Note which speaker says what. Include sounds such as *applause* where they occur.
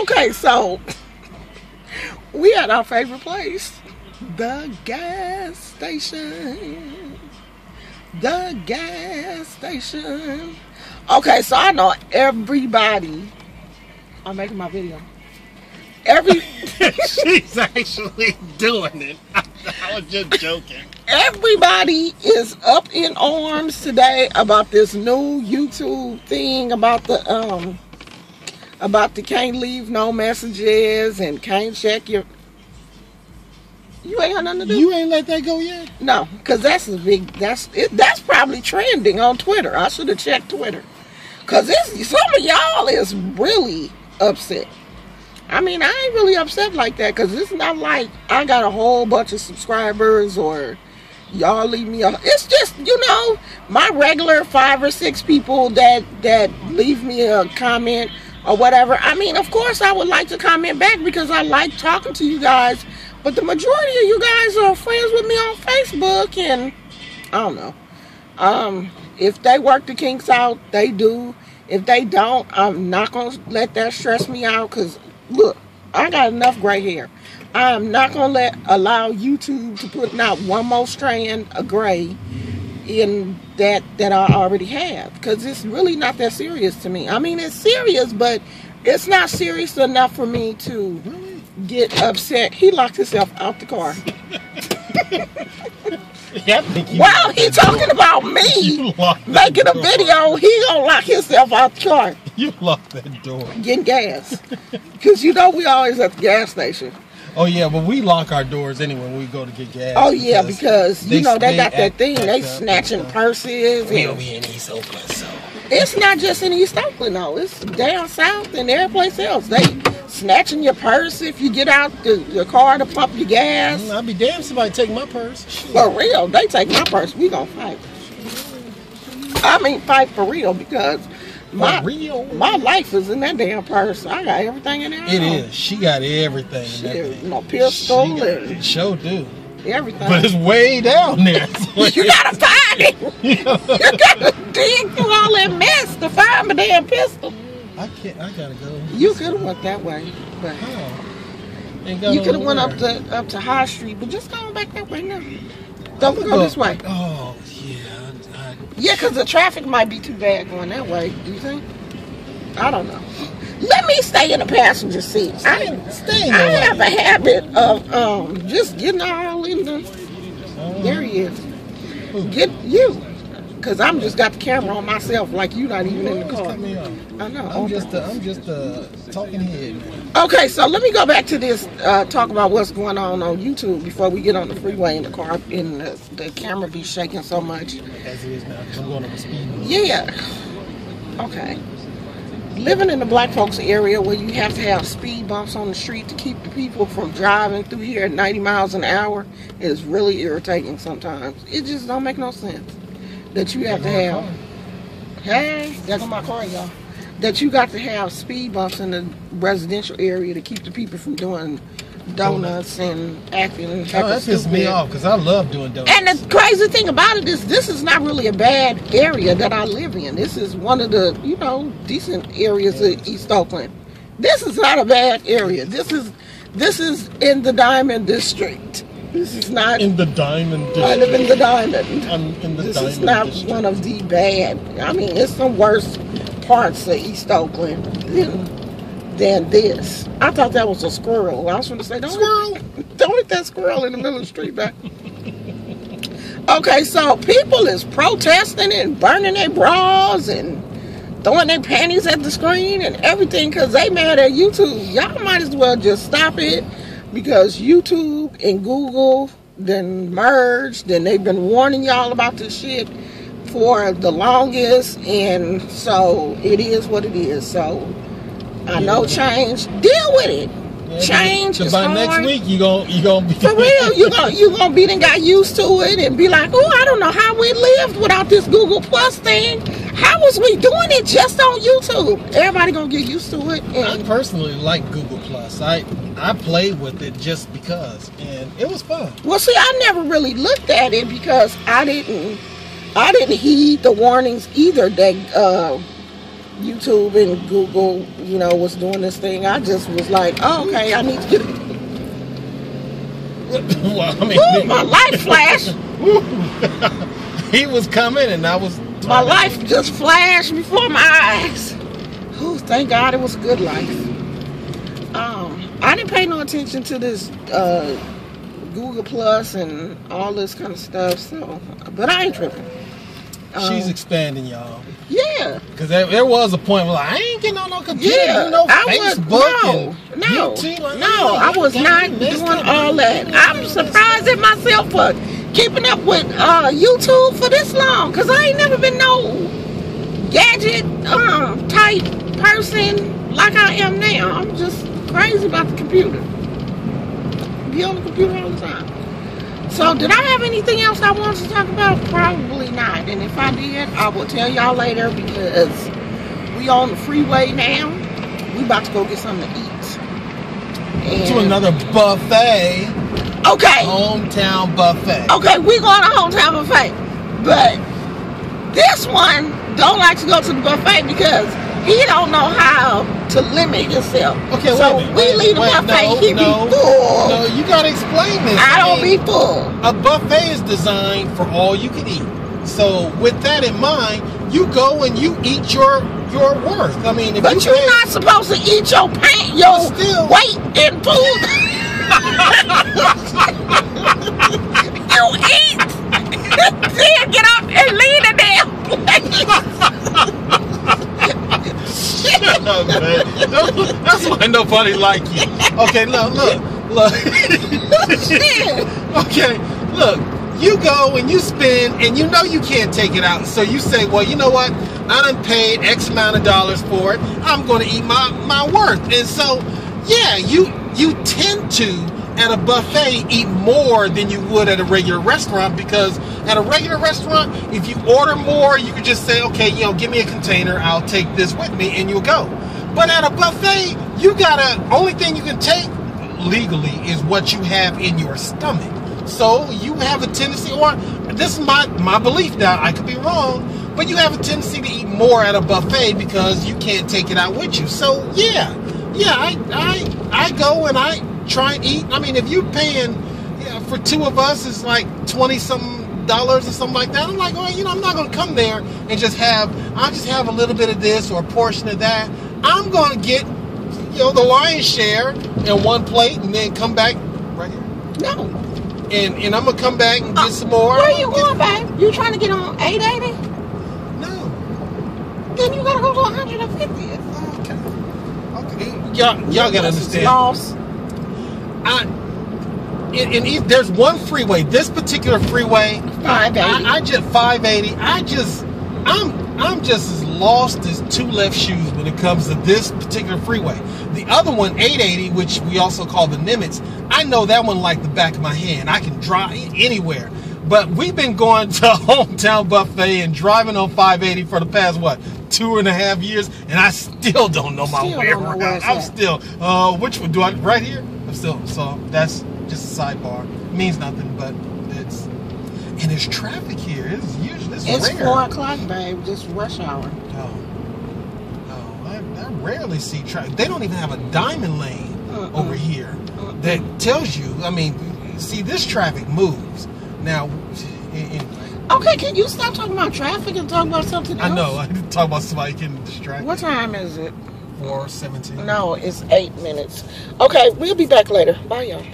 Speaker 1: Okay, so we at our favorite place, the gas station. The gas station. Okay, so I know everybody. I'm making my video. Every *laughs*
Speaker 2: She's actually doing it. *laughs* I was just joking.
Speaker 1: everybody is up in arms today about this new YouTube thing about the um about the can't leave no messages and can't check your. You ain't got nothing to do.
Speaker 2: You ain't let that go yet?
Speaker 1: No, because that's a big. That's it, that's probably trending on Twitter. I should have checked Twitter, because some of y'all is really upset. I mean, I ain't really upset like that because it's not like I got a whole bunch of subscribers or y'all leave me. A, it's just you know my regular five or six people that that leave me a comment or whatever. I mean, of course, I would like to comment back because I like talking to you guys. But the majority of you guys are friends with me on Facebook, and I don't know. Um, if they work the kinks out, they do. If they don't, I'm not gonna let that stress me out. Cause look, I got enough gray hair. I am not gonna let allow YouTube to put not one more strand of gray in that that I already have. Cause it's really not that serious to me. I mean, it's serious, but it's not serious enough for me to get upset. He locked himself out the car. *laughs*
Speaker 2: Yeah, I think you
Speaker 1: While he talking about me *laughs*
Speaker 2: You locked that
Speaker 1: making a
Speaker 2: door.
Speaker 1: video, he gonna lock himself out the car *laughs*
Speaker 2: You locked that door.
Speaker 1: getting gas. Cause you know we always at the gas station.
Speaker 2: Oh yeah, but we lock our doors anyway when we go to get gas.
Speaker 1: Oh yeah, because you know they got that thing. They snatching purses.
Speaker 2: We'll be in East Oakland, so
Speaker 1: it's not just in East Oakland though. It's down south and every place else. They snatching your purse if you get out the, the car to pump your gas.
Speaker 2: Mm, I'll be damned if somebody take my purse.
Speaker 1: For real, they take my purse. We gonna fight. I mean, fight for real because my
Speaker 2: real?
Speaker 1: my life is in that damn purse. I got everything in there.
Speaker 2: It is. She got everything. in
Speaker 1: you know, pistol
Speaker 2: She got-
Speaker 1: and
Speaker 2: Sure do.
Speaker 1: everything.
Speaker 2: But it's way down there. *laughs*
Speaker 1: you gotta find it. *laughs* you gotta dig through all that mess to find my damn pistol.
Speaker 2: I can't. I gotta go.
Speaker 1: You could have went that way, but
Speaker 2: Oh.
Speaker 1: You could have went up to up to High Street. But just go back that way now. Don't
Speaker 2: I'ma
Speaker 1: go this way.
Speaker 2: Oh yeah.
Speaker 1: Yeah, because the traffic might be too bad going that way. Do you think? I don't know. Let me stay in the passenger seat. I,
Speaker 2: I, stay
Speaker 1: I have
Speaker 2: way.
Speaker 1: a habit of um just getting all in the.
Speaker 2: Oh.
Speaker 1: There he is. Get you, because I'm just got the camera on myself, like you not even in the car.
Speaker 2: cut me off.
Speaker 1: I know.
Speaker 2: I'm just a, I'm just a talking head. Man.
Speaker 1: Okay, so let me go back to this. Uh, talk about what's going on on YouTube before we get on the freeway in the car and the, the camera be shaking so much.
Speaker 2: As it is now, 'cause I'm going over speed.
Speaker 1: Yeah. Okay. Living in the black folks area where you have to have speed bumps on the street to keep the people from driving through here at 90 miles an hour is really irritating sometimes. It just don't make no sense that you have to have. Hey, there go my car, y'all. That you got to have speed bumps in the residential area to keep the people from doing donuts and acting
Speaker 2: Oh, that pisses me off because I love doing donuts.
Speaker 1: And the crazy thing about it is, this is not really a bad area that I live in. This is one of the, you know, decent areas of East Oakland. This is not a bad area. This is, this is in the Dimond District. This is not.
Speaker 2: in the diamond
Speaker 1: I live in the Dimond.
Speaker 2: I'm in the
Speaker 1: This
Speaker 2: diamond
Speaker 1: is not
Speaker 2: district.
Speaker 1: one of the bad. I mean, it's some worse parts of East Oakland than, than this. I thought that was a squirrel. I was going to say, don't
Speaker 2: Squirrel.
Speaker 1: don't hit that squirrel in the middle of the street back. Okay, so people is protesting and burning their bras and throwing their panties at the screen and everything because they mad at YouTube. Y'all might as well just stop it because YouTube and Google then merged and they've been warning y'all about this shit for the longest and so it is what it is. So I know change. Deal with it.
Speaker 2: Yeah,
Speaker 1: change
Speaker 2: so by
Speaker 1: hard.
Speaker 2: next week you gon' you gonna be
Speaker 1: For real, *laughs* you gonna you gonna be then got used to it and be like, oh, I don't know how we lived without this Google Plus thing. How was we doing it just on YouTube? Everybody gonna get used to it.
Speaker 2: I personally like Google Plus. I I played with it just because, and it was fun.
Speaker 1: well, see, I never really looked at it because I didn't I didn't heed the warnings either that uh, YouTube and Google, you know, was doing this thing, I just was like, oh, okay, I need to get *laughs*
Speaker 2: well, I mean,
Speaker 1: Ooh, my life flash. *laughs* *laughs*
Speaker 2: he was coming, and I was.
Speaker 1: My life just flashed before my eyes. Ooh, thank God it was a good life. Um, I didn't pay no attention to this uh, Google Plus and all this kind of stuff, so but I ain't tripping.
Speaker 2: She's
Speaker 1: Um,
Speaker 2: expanding, y'all.
Speaker 1: yeah,
Speaker 2: Because there, there was a point where like, I ain't getting on no computer,
Speaker 1: yeah.
Speaker 2: you know,
Speaker 1: I was
Speaker 2: Facebook
Speaker 1: no,
Speaker 2: and
Speaker 1: no,
Speaker 2: YouTube. Like,
Speaker 1: no. I was not doing all that. I'm surprised at myself for keeping up with uh, YouTube for this long, cause I ain't never been no gadget um, type person like I am now. I'm just crazy about the computer. Be on the computer all the time. So, did I have anything else I wanted to talk about? Probably not. And if I did, I will tell y'all later because we on the freeway now. We about to go get something to eat. And,
Speaker 2: To another buffet,
Speaker 1: Okay.
Speaker 2: hometown buffet.
Speaker 1: Okay, we going to hometown buffet. But this one don't like to go to the buffet because he don't know how to limit himself.
Speaker 2: Okay,
Speaker 1: so
Speaker 2: wait
Speaker 1: we
Speaker 2: wait,
Speaker 1: leave the
Speaker 2: wait,
Speaker 1: buffet,
Speaker 2: no,
Speaker 1: he
Speaker 2: no,
Speaker 1: be full.
Speaker 2: No, you gotta explain this.
Speaker 1: I don't
Speaker 2: mean,
Speaker 1: be full.
Speaker 2: A buffet is designed for all you can eat. So with that in mind, you go and you eat your your worth. I mean, if
Speaker 1: But
Speaker 2: you
Speaker 1: you're
Speaker 2: pay-
Speaker 1: not supposed to eat your paint, your
Speaker 2: still-
Speaker 1: weight in food. *laughs* you eat, then get up and leave the damn place.
Speaker 2: Shut up, man. *laughs* Why nobody like you. Okay, look, look, look. *laughs* Okay, look. You go and you spend, and you know you can't take it out. So you say, well, you know what? I done paid X amount of dollars for it. I'm going to eat my my worth. And so, yeah, you you tend to at a buffet eat more than you would at a regular restaurant because at a regular restaurant, if you order more, you can just say, okay, you know, give me a container. I'll take this with me, and you'll go. But at a buffet, you gotta only thing you can take legally is what you have in your stomach. So you have a tendency, or this is my my belief now. I could be wrong, but you have a tendency to eat more at a buffet because you can't take it out with you. So yeah, yeah, I I I go and I try and eat. I mean, if you're paying yeah, for two of us, it's like twenty some dollars or something like that. I'm like, oh, you know, I'm not gonna come there and just have. I'll just have a little bit of this or a portion of that. I'm gonna get you know the lion's share in one plate and then come back right here
Speaker 1: No.
Speaker 2: and and I'm gonna come back and get
Speaker 1: Uh,
Speaker 2: some more.
Speaker 1: Where you going, babe? You trying to get on 880?
Speaker 2: No.
Speaker 1: Then you gotta go to 150.
Speaker 2: Okay. Okay. Y'all, y'all gotta understand.
Speaker 1: Loss.
Speaker 2: I, and, and if there's one freeway. This particular freeway,
Speaker 1: 580.
Speaker 2: I, I just 580. I just, I'm, I'm just as lost his two left shoes when it comes to this particular freeway. The other one, 880, which we also call the Nimitz, I know that one like the back of my hand. I can drive anywhere. But we've been going *laughs* to hometown buffet and driving on 580 for the past what two and a half years, and I still don't know my
Speaker 1: Still
Speaker 2: way around. I'm
Speaker 1: at.
Speaker 2: still, uh, which one do I right here? I'm still so that's just a sidebar. means nothing, but it's and there's traffic here. It's usually it's,
Speaker 1: It's
Speaker 2: rare.
Speaker 1: 4 o'clock, babe. Just rush hour.
Speaker 2: Oh, oh, I, I rarely see traffic. They don't even have a diamond lane
Speaker 1: Mm-mm.
Speaker 2: over here
Speaker 1: Mm-mm.
Speaker 2: that tells you. I mean, see, this traffic moves now. Anyway,
Speaker 1: Okay, can you stop talking about traffic and talk about something else?
Speaker 2: I know. I didn't talk about somebody getting distracted.
Speaker 1: What time is it?
Speaker 2: Four seventeen.
Speaker 1: No, it's eight minutes. Okay, we'll be back later. Bye, y'all.